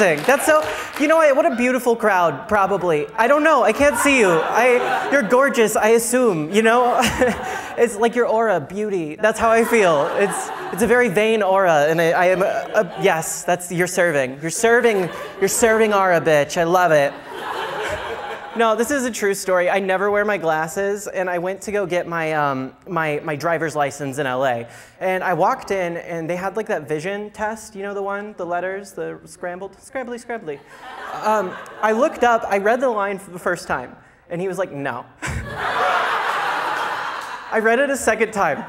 amazing. That's so, you know what? What a beautiful crowd, probably. I don't know. I can't see you. I, you're gorgeous, I assume, you know? it's like your aura, beauty. That's how I feel. It's, it's a very vain aura, and I, I am, a, a, yes, that's, you're serving. You're serving, you're serving aura, bitch. I love it. No, this is a true story. I never wear my glasses, and I went to go get my, um, my, my driver's license in LA. And I walked in, and they had like that vision test, you know the one, the letters, the scrambled, scrambly, scrambly. Um, I looked up, I read the line for the first time, and he was like, no. I read it a second time,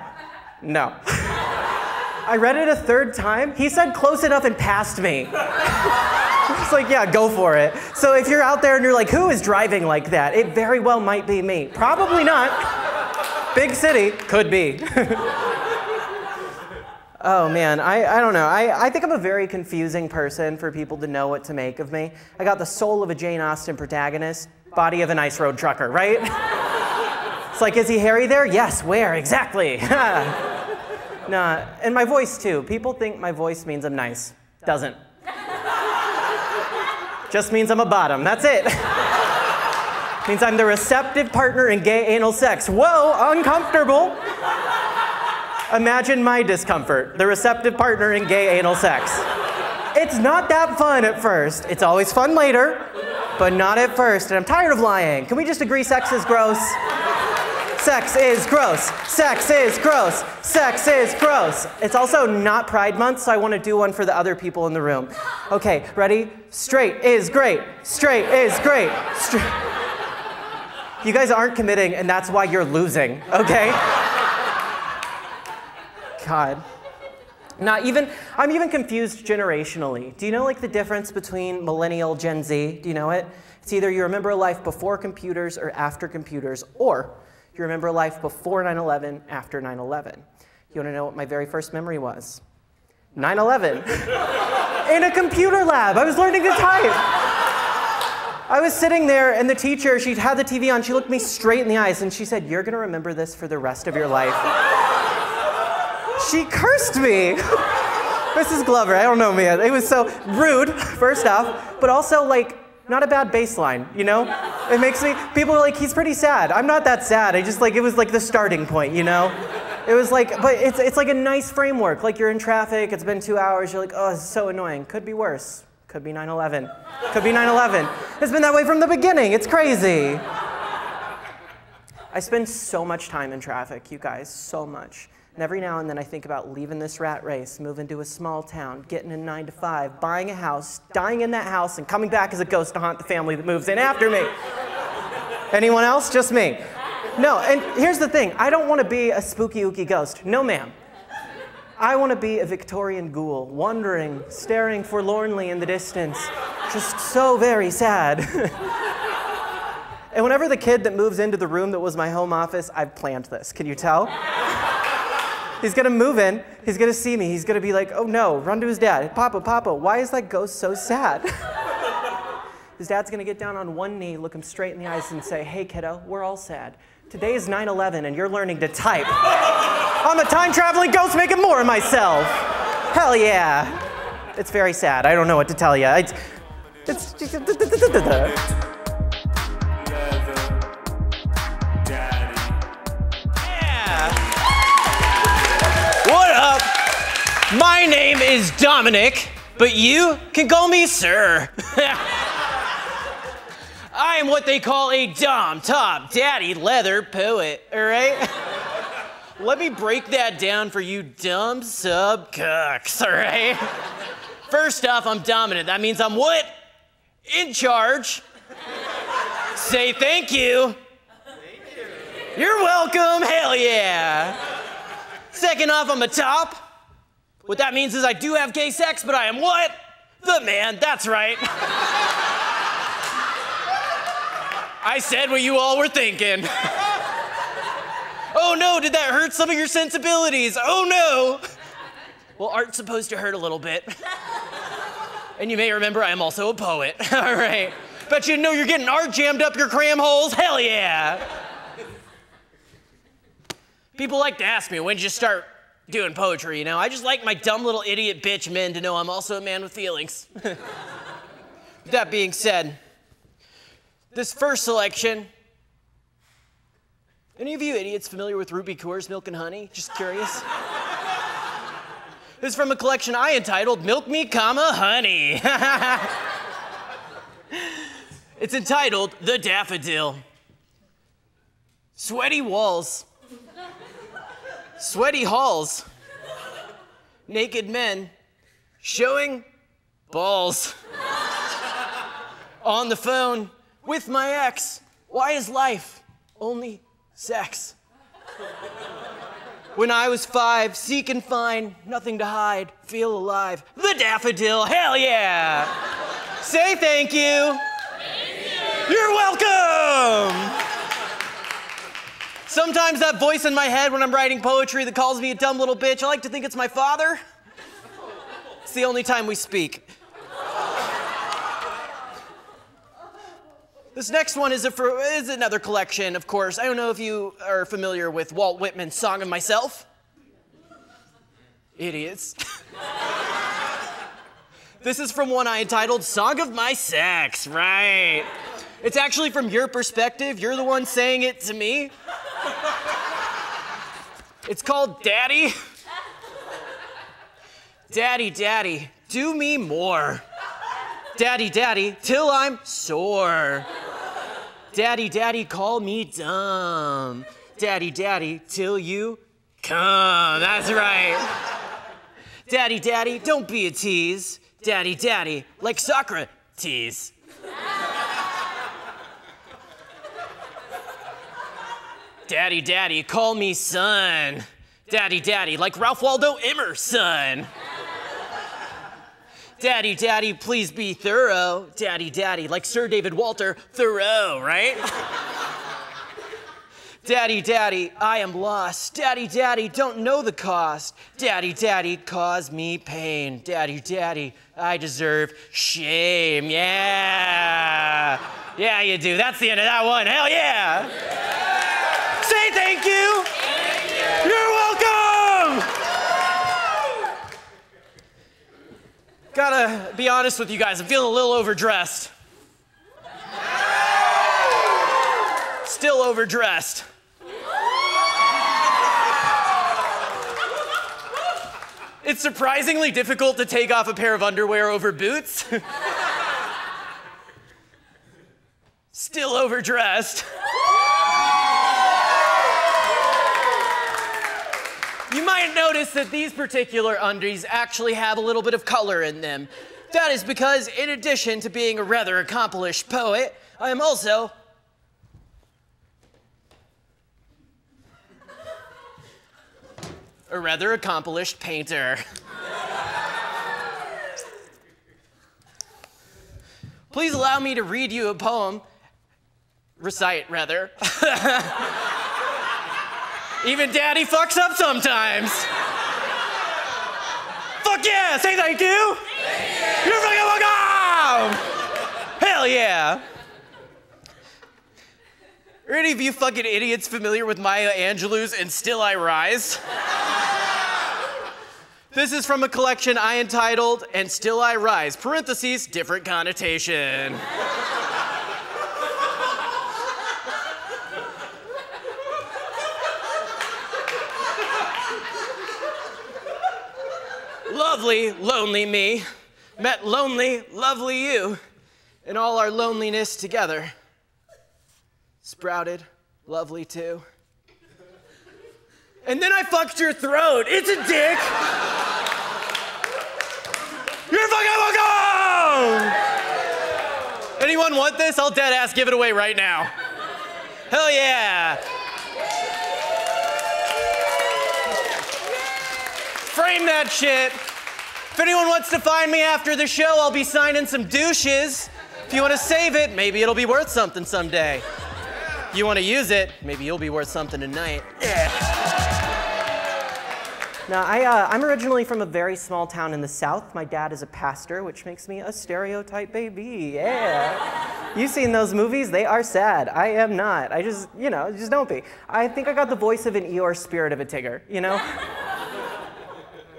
no. I read it a third time, he said close enough and passed me. It's like, yeah, go for it. So if you're out there and you're like, who is driving like that? It very well might be me. Probably not. Big city, could be. oh man, I, I don't know. I, I think I'm a very confusing person for people to know what to make of me. I got the soul of a Jane Austen protagonist, body of an ice road trucker, right? it's like, is he hairy there? Yes, where? Exactly. nah, and my voice too. People think my voice means I'm nice. Doesn't. Just means I'm a bottom. That's it. means I'm the receptive partner in gay anal sex. Whoa, uncomfortable. Imagine my discomfort, the receptive partner in gay anal sex. It's not that fun at first. It's always fun later, but not at first. And I'm tired of lying. Can we just agree sex is gross? Sex is gross. Sex is gross. Sex is gross. It's also not Pride Month, so I want to do one for the other people in the room. Okay, ready? Straight is great. Straight is great. You guys aren't committing, and that's why you're losing, okay? God. Not even, I'm even confused generationally. Do you know like the difference between millennial, Gen Z? Do you know it? It's either you remember a life before computers or after computers, or you remember life before 9 11, after 9 11. You want to know what my very first memory was? 9 11. In a computer lab. I was learning to type. I was sitting there, and the teacher, she had the TV on, she looked me straight in the eyes, and she said, You're going to remember this for the rest of your life. she cursed me. Mrs. Glover, I don't know, man. It was so rude, first off, but also like not a bad baseline, you know? It makes me, people are like, he's pretty sad. I'm not that sad. I just like, it was like the starting point, you know? It was like, but it's, it's like a nice framework. Like you're in traffic, it's been two hours, you're like, oh, it's so annoying. Could be worse. Could be 9 11. Could be 9 11. It's been that way from the beginning. It's crazy. I spend so much time in traffic, you guys, so much. And every now and then I think about leaving this rat race, moving to a small town, getting a nine to five, buying a house, dying in that house, and coming back as a ghost to haunt the family that moves in after me. Anyone else? Just me. No, and here's the thing I don't want to be a spooky ooky ghost. No, ma'am. I want to be a Victorian ghoul, wandering, staring forlornly in the distance, just so very sad. and whenever the kid that moves into the room that was my home office, I've planned this. Can you tell? He's gonna move in, he's gonna see me, he's gonna be like, oh no, run to his dad. Papa, Papa, why is that ghost so sad? his dad's gonna get down on one knee, look him straight in the eyes, and say, hey kiddo, we're all sad. Today is 9 11 and you're learning to type. I'm a time traveling ghost making more of myself. Hell yeah. It's very sad. I don't know what to tell you. It's, it's, My name is Dominic, but you can call me Sir. I am what they call a Dom Top Daddy Leather Poet, all right? Let me break that down for you dumb sub cooks, all right? First off, I'm dominant. That means I'm what? In charge. Say thank you. Thank you. You're welcome. Hell yeah. Second off, I'm a top. What that means is I do have gay sex, but I am what? The man, that's right. I said what you all were thinking. oh no, did that hurt some of your sensibilities? Oh no. Well, art's supposed to hurt a little bit. And you may remember I am also a poet. all right. Bet you know you're getting art jammed up your cram holes? Hell yeah. People like to ask me, when did you start doing poetry, you know? I just like my dumb little idiot bitch men to know I'm also a man with feelings. that being said, this first selection. Any of you idiots familiar with Rupi Kaur's Milk and Honey? Just curious. this is from a collection I entitled Milk Me, comma, Honey. it's entitled The Daffodil. Sweaty walls, sweaty halls, naked men showing balls. On the phone with my ex. Why is life only sex? When I was five, seek and find, nothing to hide, feel alive. The daffodil, hell yeah! Say thank you. thank you. You're welcome! Sometimes that voice in my head when I'm writing poetry that calls me a dumb little bitch, I like to think it's my father. It's the only time we speak. This next one is, a, is another collection, of course. I don't know if you are familiar with Walt Whitman's Song of Myself. Idiots. this is from one I entitled Song of My Sex, right? It's actually from your perspective. You're the one saying it to me. It's called Daddy. Daddy, Daddy, do me more. Daddy, Daddy, till I'm sore. Daddy, daddy, call me dumb. Daddy, daddy, till you come. That's right. Daddy, daddy, don't be a tease. Daddy, daddy, like Socrates. Daddy, daddy, call me son. Daddy, daddy, like Ralph Waldo Emerson. Daddy, daddy, please be thorough. Daddy, daddy, like Sir David Walter Thoreau, right? Daddy, daddy, I am lost. Daddy, daddy, don't know the cost. Daddy, daddy, cause me pain. Daddy, daddy, I deserve shame. Yeah. Yeah, you do. That's the end of that one. Hell yeah. yeah. Say thank you. Thank you. You're Gotta be honest with you guys, I'm feeling a little overdressed. Still overdressed. It's surprisingly difficult to take off a pair of underwear over boots. Still overdressed. You might notice that these particular undies actually have a little bit of color in them. That is because, in addition to being a rather accomplished poet, I am also a rather accomplished painter. Please allow me to read you a poem, recite rather. Even daddy fucks up sometimes. Fuck yeah! Say thank you! Thank you. You're fucking welcome! Hell yeah! Are any of you fucking idiots familiar with Maya Angelou's And Still I Rise? this is from a collection I entitled And Still I Rise, parentheses, different connotation. Lovely, lonely me met lonely, lovely you, and all our loneliness together sprouted lovely too. And then I fucked your throat. It's a dick. You're fucking welcome! Anyone want this? I'll dead ass give it away right now. Hell yeah! Frame that shit. If anyone wants to find me after the show, I'll be signing some douches. If you want to save it, maybe it'll be worth something someday. If you want to use it, maybe you'll be worth something tonight. Now, I, uh, I'm originally from a very small town in the South. My dad is a pastor, which makes me a stereotype baby. Yeah. You've seen those movies? They are sad. I am not. I just, you know, just don't be. I think I got the voice of an Eeyore spirit of a Tigger, you know?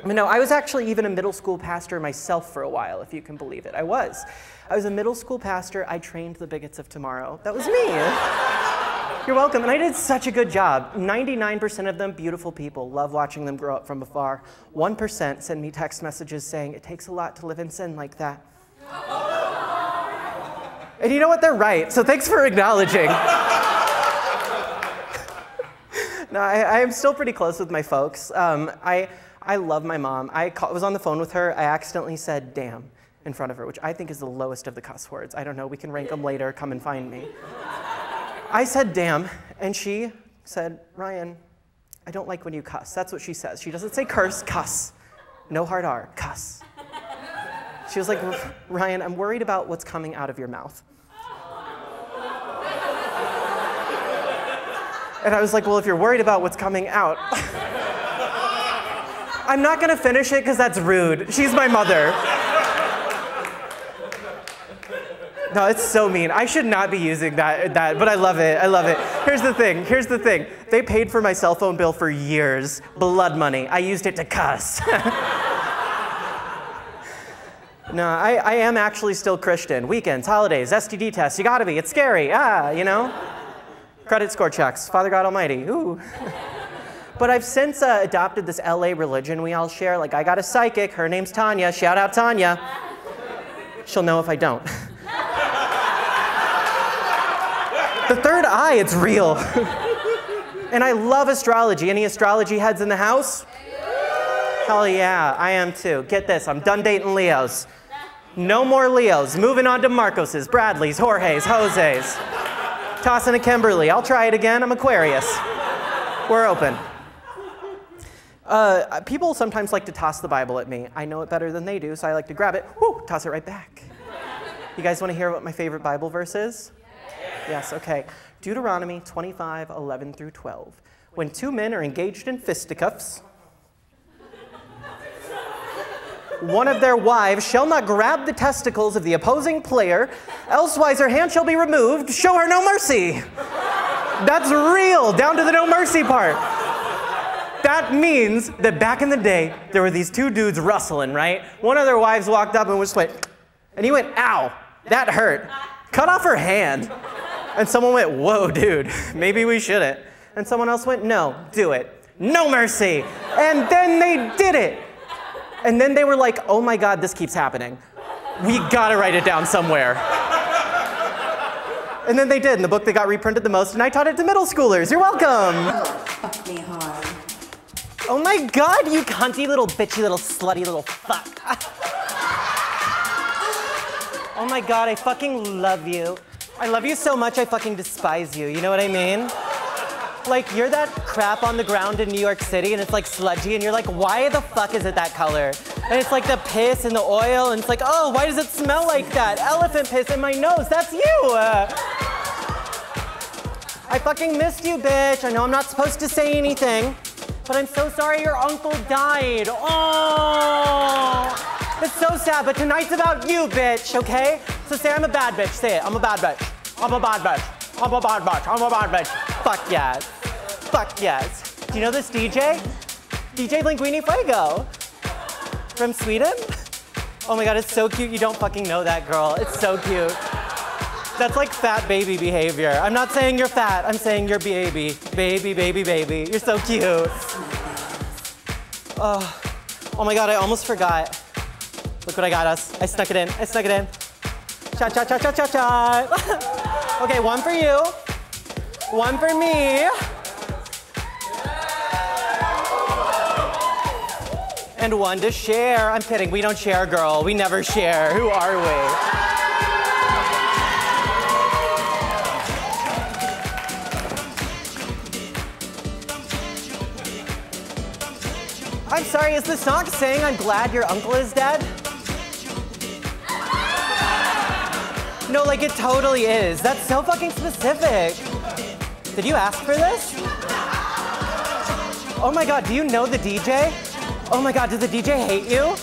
No, I was actually even a middle school pastor myself for a while, if you can believe it. I was. I was a middle school pastor. I trained the bigots of tomorrow. That was me. You're welcome. And I did such a good job. 99% of them, beautiful people. Love watching them grow up from afar. 1% send me text messages saying, it takes a lot to live in sin like that. and you know what? They're right. So thanks for acknowledging. no, I, I, am still pretty close with my folks. Um, I, I love my mom. I call, was on the phone with her. I accidentally said damn in front of her, which I think is the lowest of the cuss words. I don't know. We can rank them later. Come and find me. I said damn, and she said, Ryan, I don't like when you cuss. That's what she says. She doesn't say curse, cuss. No hard R, cuss. She was like, Ryan, I'm worried about what's coming out of your mouth. And I was like, well, if you're worried about what's coming out, I'm not gonna finish it because that's rude. She's my mother. No, it's so mean. I should not be using that, that, but I love it. I love it. Here's the thing. Here's the thing. They paid for my cell phone bill for years. Blood money. I used it to cuss. no, I, I am actually still Christian. Weekends, holidays, STD tests. You gotta be. It's scary. Ah, you know? Credit score checks. Father God Almighty. Ooh. but I've since uh, adopted this LA religion we all share. Like, I got a psychic. Her name's Tanya. Shout out Tanya. She'll know if I don't. The third eye, it's real. and I love astrology. Any astrology heads in the house? Hell yeah, I am too. Get this, I'm done dating Leos. No more Leos. Moving on to Marcoses, Bradleys, Jorge's, Jose's. Tossing a Kimberly. I'll try it again. I'm Aquarius. We're open. Uh, people sometimes like to toss the Bible at me. I know it better than they do, so I like to grab it, whoo, toss it right back. You guys want to hear what my favorite Bible verse is? Yes, okay. Deuteronomy 25, 11 through 12. When two men are engaged in fisticuffs, one of their wives shall not grab the testicles of the opposing player, elsewise her hand shall be removed. Show her no mercy. That's real, down to the no mercy part. That means that back in the day, there were these two dudes rustling, right? One of their wives walked up and just like, and he went, ow, that hurt. Cut off her hand. And someone went, Whoa, dude, maybe we shouldn't. And someone else went, No, do it. No mercy. And then they did it. And then they were like, Oh my God, this keeps happening. We gotta write it down somewhere. And then they did, in the book that got reprinted the most, and I taught it to middle schoolers. You're welcome. Fuck me hard. Oh my god, you cunty little bitchy little slutty little fuck. oh my god, I fucking love you. I love you so much, I fucking despise you. You know what I mean? Like, you're that crap on the ground in New York City and it's like sludgy and you're like, why the fuck is it that color? And it's like the piss and the oil and it's like, oh, why does it smell like that? Elephant piss in my nose, that's you! Uh, I fucking missed you, bitch. I know I'm not supposed to say anything, but I'm so sorry your uncle died. Oh! It's so sad, but tonight's about you, bitch, okay? So say I'm a bad bitch. Say it. I'm a bad bitch. I'm a bad bitch. I'm a bad bitch. I'm a bad bitch. Fuck yes. Fuck yes. Do you know this DJ? DJ Linguini Fuego. From Sweden? Oh my god, it's so cute. You don't fucking know that girl. It's so cute. That's like fat baby behavior. I'm not saying you're fat. I'm saying you're baby. Baby, baby, baby. You're so cute. Oh, oh my god, I almost forgot. Look what I got us. I snuck it in. I snuck it in. Cha cha cha cha cha cha. okay, one for you. One for me. And one to share. I'm kidding. We don't share, girl. We never share. Who are we? Sorry, is the song saying I'm glad your uncle is dead? No, like it totally is. That's so fucking specific. Did you ask for this? Oh my god, do you know the DJ? Oh my god, does the DJ hate you?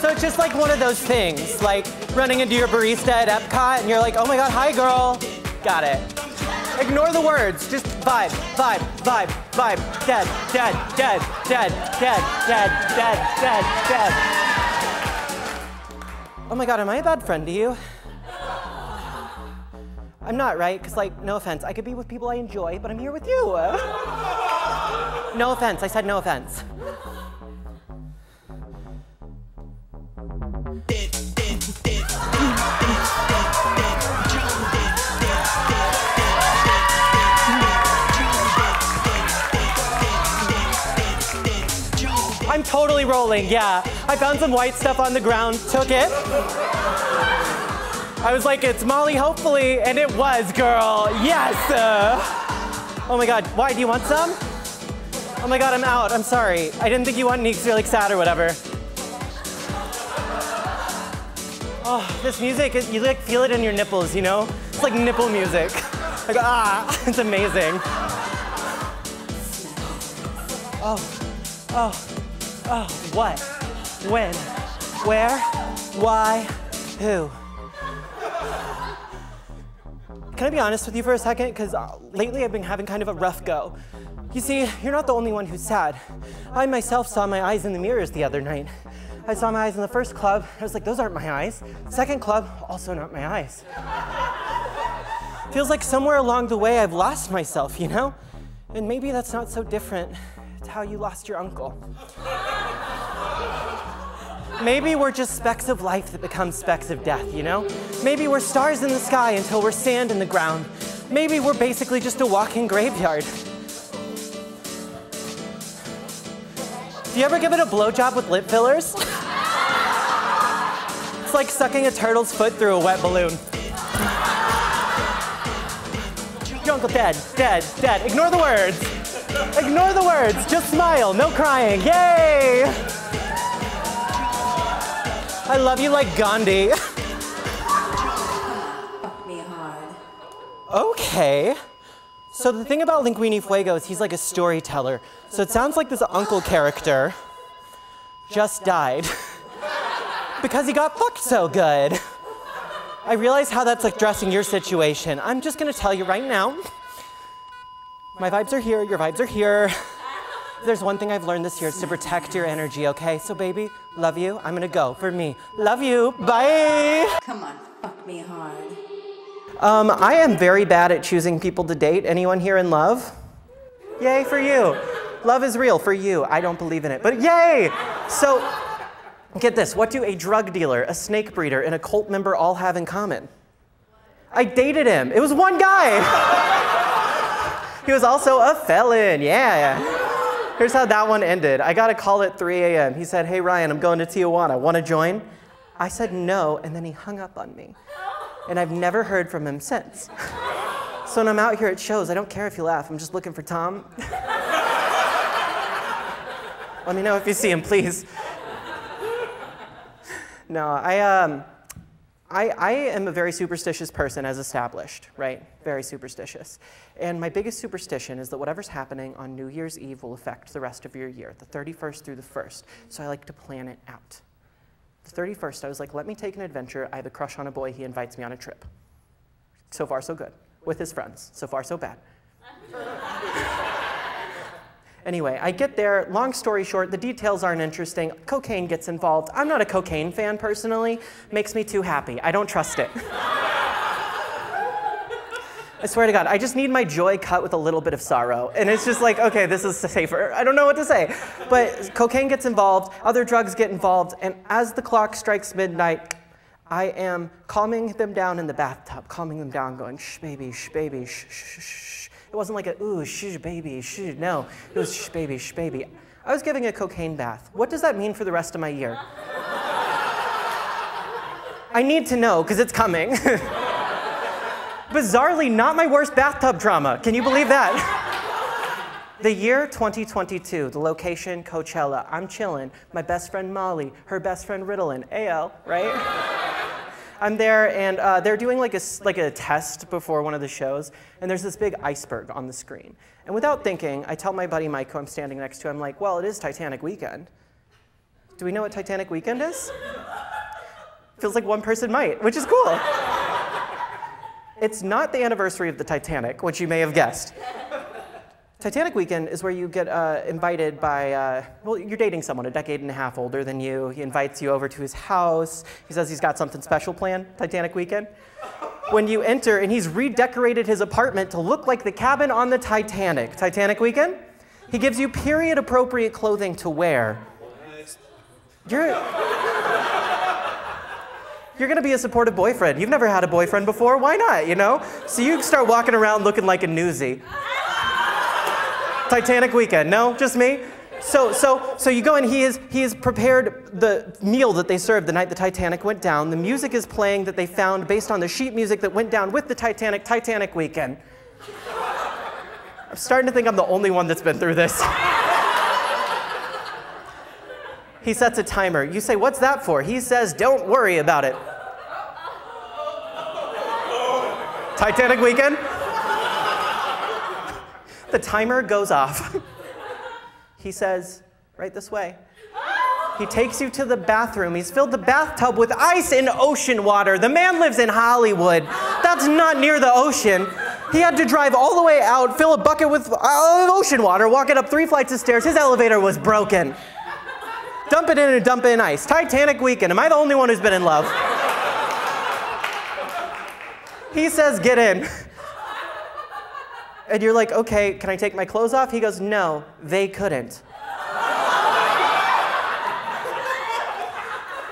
So it's just like one of those things, like running into your barista at Epcot and you're like, oh my god, hi girl. Got it. Ignore the words, just vibe, vibe, vibe, vibe, dead, dead, dead, dead, dead, dead, dead, dead, dead. Oh my god, am I a bad friend to you? I'm not, right? Because, like, no offense, I could be with people I enjoy, but I'm here with you. No offense, I said no offense. Totally rolling, yeah. I found some white stuff on the ground, took it. I was like, it's Molly, hopefully, and it was, girl. Yes. Uh, oh my God, why? Do you want some? Oh my God, I'm out. I'm sorry. I didn't think you wanted any because you're like sad or whatever. Oh, this music, you like feel it in your nipples, you know? It's like nipple music. Like, ah, it's amazing. Oh, oh, oh, what? When? Where? Why? Who? Can I be honest with you for a second? Because uh, lately I've been having kind of a rough go. You see, you're not the only one who's sad. I myself saw my eyes in the mirrors the other night. I saw my eyes in the first club. I was like, those aren't my eyes. Second club, also not my eyes. Feels like somewhere along the way I've lost myself, you know? And maybe that's not so different to how you lost your uncle. Maybe we're just specks of life that become specks of death, you know? Maybe we're stars in the sky until we're sand in the ground. Maybe we're basically just a walking graveyard. Do you ever give it a blowjob with lip fillers? it's like sucking a turtle's foot through a wet balloon. Your uncle dead, dead, dead. Ignore the words. Ignore the words. Just smile. No crying. Yay! I love you like Gandhi. me hard. Okay. So the thing about Linguini Fuego is he's like a storyteller. So it sounds like this uncle character just died because he got fucked so good. I realize how that's like dressing your situation. I'm just gonna tell you right now. My vibes are here, your vibes are here. There's one thing I've learned this year, it's to protect your energy, okay? So baby, love you, I'm gonna go for me. Love you, bye! Come on, fuck me hard. Um, I am very bad at choosing people to date. Anyone here in love? Yay for you. Love is real for you. I don't believe in it, but yay! So, get this what do a drug dealer, a snake breeder, and a cult member all have in common? I dated him. It was one guy. he was also a felon. Yeah. Here's how that one ended. I got a call at 3 a.m. He said, Hey, Ryan, I'm going to Tijuana. Want to join? I said no, and then he hung up on me. And I've never heard from him since. So when I'm out here at shows, I don't care if you laugh. I'm just looking for Tom. Let me know if you see him, please. No, I, um, I, I am a very superstitious person as established, right? Very superstitious. And my biggest superstition is that whatever's happening on New Year's Eve will affect the rest of your year, the 31st through the 1st. So I like to plan it out. The 31st, I was like, let me take an adventure. I have a crush on a boy. He invites me on a trip. So far, so good. With his friends. So far, so bad. Anyway, I get there. Long story short, the details aren't interesting. Cocaine gets involved. I'm not a cocaine fan personally. Makes me too happy. I don't trust it. I swear to God, I just need my joy cut with a little bit of sorrow. And it's just like, okay, this is safer. I don't know what to say. But cocaine gets involved, other drugs get involved, and as the clock strikes midnight, I am calming them down in the bathtub, calming them down, going, shh, baby, shh, baby, shh, shh, shh. It wasn't like a, ooh, shh, baby, shh. No, it was shh, baby, shh, baby. I was giving a cocaine bath. What does that mean for the rest of my year? I need to know, because it's coming. Bizarrely, not my worst bathtub drama. Can you believe that? The year 2022, the location Coachella. I'm chilling. My best friend Molly, her best friend Ritalin, AL, right? I'm there, and uh, they're doing like a, like a test before one of the shows, and there's this big iceberg on the screen. And without thinking, I tell my buddy Mike, who I'm standing next to, I'm like, well, it is Titanic weekend. Do we know what Titanic weekend is? Feels like one person might, which is cool. It's not the anniversary of the Titanic, which you may have guessed. Titanic weekend is where you get uh, invited by, uh, well, you're dating someone a decade and a half older than you. He invites you over to his house. He says he's got something special planned, Titanic weekend. When you enter, and he's redecorated his apartment to look like the cabin on the Titanic. Titanic weekend? He gives you period appropriate clothing to wear. You're. You're gonna be a supportive boyfriend. You've never had a boyfriend before. Why not, you know? So you start walking around looking like a newsie. Titanic weekend. No, just me. So, so, so you go in. He is, he has prepared the meal that they served the night the Titanic went down. The music is playing that they found based on the sheet music that went down with the Titanic. Titanic weekend. I'm starting to think I'm the only one that's been through this. he sets a timer. You say, "What's that for?" He says, "Don't worry about it." Titanic weekend. The timer goes off. he says, right this way. He takes you to the bathroom. He's filled the bathtub with ice and ocean water. The man lives in Hollywood. That's not near the ocean. He had to drive all the way out, fill a bucket with uh, ocean water, walk it up three flights of stairs. His elevator was broken. Dump it in and dump it in ice. Titanic weekend. Am I the only one who's been in love? He says, get in. And you're like, okay, can I take my clothes off? He goes, no, they couldn't.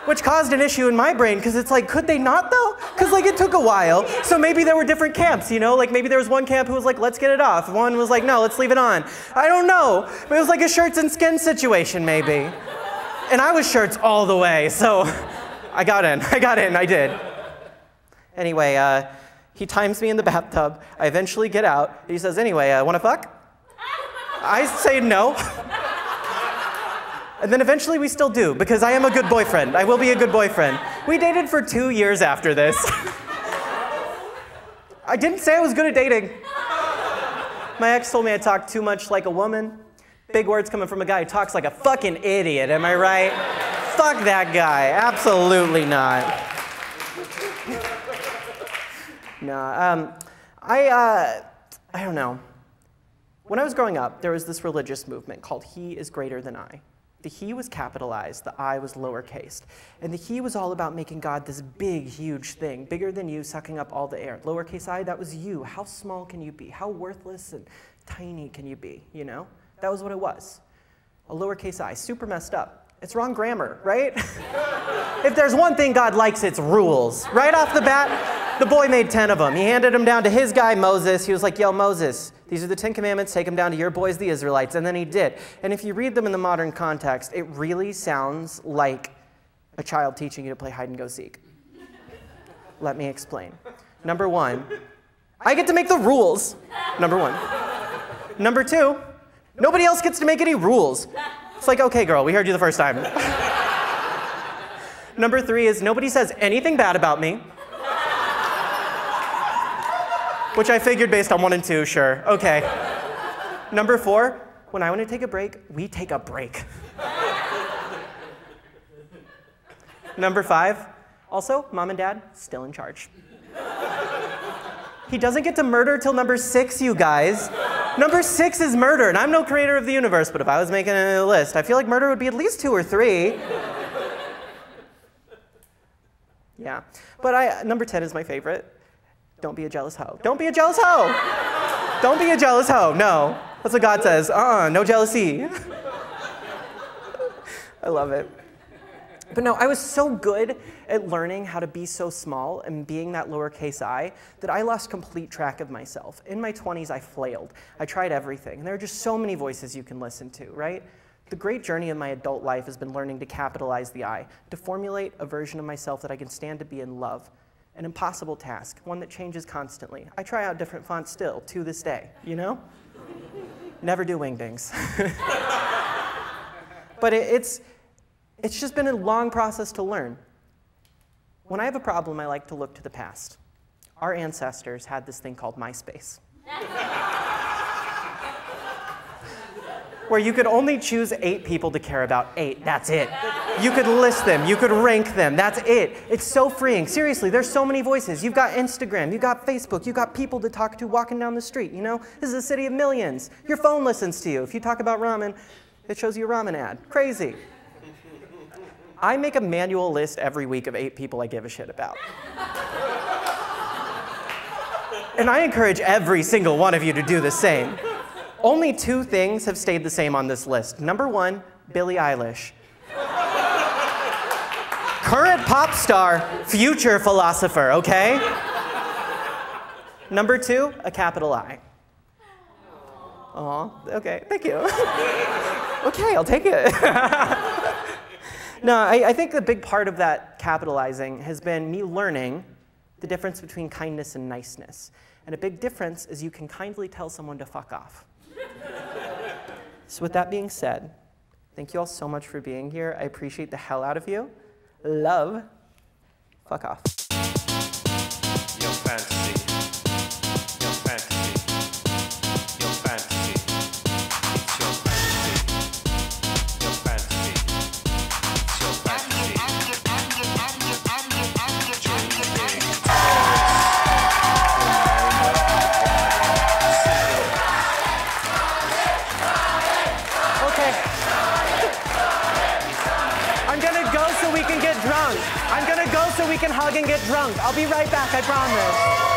Which caused an issue in my brain because it's like, could they not though? Because like it took a while. So maybe there were different camps, you know? Like maybe there was one camp who was like, let's get it off. One was like, no, let's leave it on. I don't know. But it was like a shirts and skin situation maybe. And I was shirts all the way. So I got in. I got in. I did. Anyway, uh, he times me in the bathtub. I eventually get out. He says, anyway, uh, wanna fuck? I say no. And then eventually we still do, because I am a good boyfriend. I will be a good boyfriend. We dated for two years after this. I didn't say I was good at dating. My ex told me I talked too much like a woman. Big words coming from a guy who talks like a fucking idiot, am I right? Fuck that guy. Absolutely not. Um, I, uh, I don't know. When I was growing up, there was this religious movement called He is Greater Than I. The he was capitalized, the I was lowercase. And the he was all about making God this big, huge thing, bigger than you, sucking up all the air. Lowercase i, that was you. How small can you be? How worthless and tiny can you be? You know? That was what it was. A lowercase i, super messed up. It's wrong grammar, right? if there's one thing God likes, it's rules. Right off the bat, the boy made 10 of them. He handed them down to his guy, Moses. He was like, Yo, Moses, these are the Ten Commandments. Take them down to your boys, the Israelites. And then he did. And if you read them in the modern context, it really sounds like a child teaching you to play hide and go seek. Let me explain. Number one, I get to make the rules. Number one. Number two, nobody else gets to make any rules. It's like, okay, girl, we heard you the first time. Number three is nobody says anything bad about me. Which I figured based on one and two, sure. Okay. Number four, when I want to take a break, we take a break. Number five, also, mom and dad still in charge. He doesn't get to murder till number six, you guys. Number six is murder, and I'm no creator of the universe, but if I was making a list, I feel like murder would be at least two or three. Yeah. But I, number 10 is my favorite. Don't be a jealous hoe. Don't be a jealous hoe. Don't be a jealous hoe. No. That's what God says. Uh uh no jealousy. I love it. But no, I was so good at learning how to be so small and being that lowercase i that I lost complete track of myself. In my 20s, I flailed. I tried everything. And there are just so many voices you can listen to, right? The great journey of my adult life has been learning to capitalize the I, to formulate a version of myself that I can stand to be in love. An impossible task, one that changes constantly. I try out different fonts still, to this day, you know? Never do wingdings. but it, it's, it's just been a long process to learn. When I have a problem, I like to look to the past. Our ancestors had this thing called MySpace. Where you could only choose eight people to care about. Eight, that's it. You could list them, you could rank them, that's it. It's so freeing. Seriously, there's so many voices. You've got Instagram, you've got Facebook, you've got people to talk to walking down the street, you know? This is a city of millions. Your phone listens to you. If you talk about ramen, it shows you a ramen ad. Crazy. I make a manual list every week of eight people I give a shit about. and I encourage every single one of you to do the same. Only two things have stayed the same on this list. Number one, Billie Eilish. Current pop star, future philosopher, okay? Number two, a capital I. Aw, okay, thank you. okay, I'll take it. no, I, I think the big part of that capitalizing has been me learning the difference between kindness and niceness. And a big difference is you can kindly tell someone to fuck off. So, with that being said, thank you all so much for being here. I appreciate the hell out of you. Love. Fuck off. Drunk. I'll be right back, I promise.